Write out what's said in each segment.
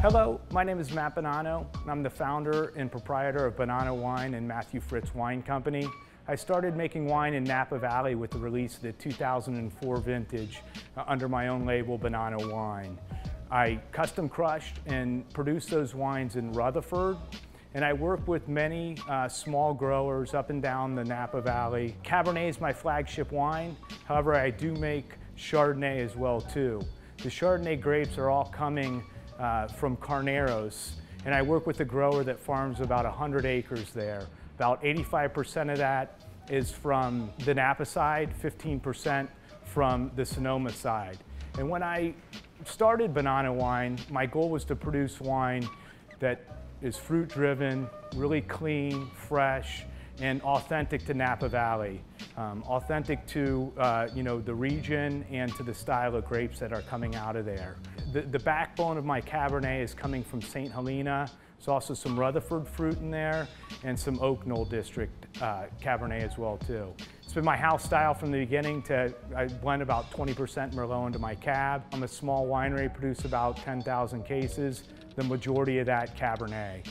Hello, my name is Matt Bonanno. I'm the founder and proprietor of Bonanno Wine and Matthew Fritz Wine Company. I started making wine in Napa Valley with the release of the 2004 vintage uh, under my own label, Bonanno Wine. I custom crushed and produced those wines in Rutherford, and I work with many uh, small growers up and down the Napa Valley. Cabernet is my flagship wine. However, I do make Chardonnay as well too. The Chardonnay grapes are all coming uh, from Carneros, and I work with a grower that farms about 100 acres there. About 85% of that is from the Napa side, 15% from the Sonoma side. And when I started Bonanno Wine, my goal was to produce wine that is fruit driven, really clean, fresh, and authentic to Napa Valley, um, authentic to uh, you know the region and to the style of grapes that are coming out of there. The, the backbone of my Cabernet is coming from St. Helena. There's also some Rutherford fruit in there and some Oak Knoll District uh, Cabernet as well too. It's been my house style from the beginning to, I blend about 20% Merlot into my cab. I'm a small winery, produce about 10,000 cases, the majority of that Cabernet.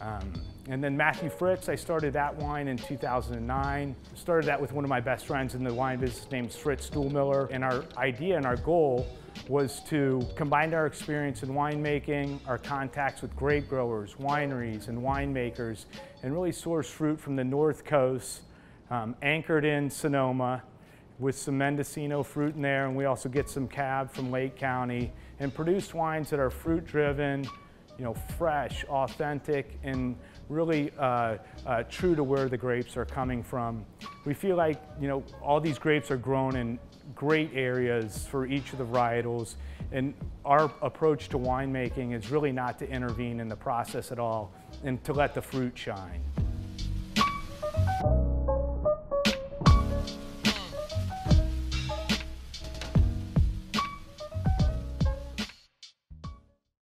Um, and then Matthew Fritz, I started that wine in 2009. Started that with one of my best friends in the wine business named Fritz Stuhlmuller. And our idea and our goal was to combine our experience in winemaking, our contacts with grape growers, wineries, and winemakers, and really source fruit from the North Coast, um, anchored in Sonoma, with some Mendocino fruit in there, and we also get some cab from Lake County, and produce wines that are fruit driven, you know, fresh, authentic, and really uh, uh, true to where the grapes are coming from. We feel like, you know, all these grapes are grown in great areas for each of the varietals, and our approach to winemaking is really not to intervene in the process at all and to let the fruit shine.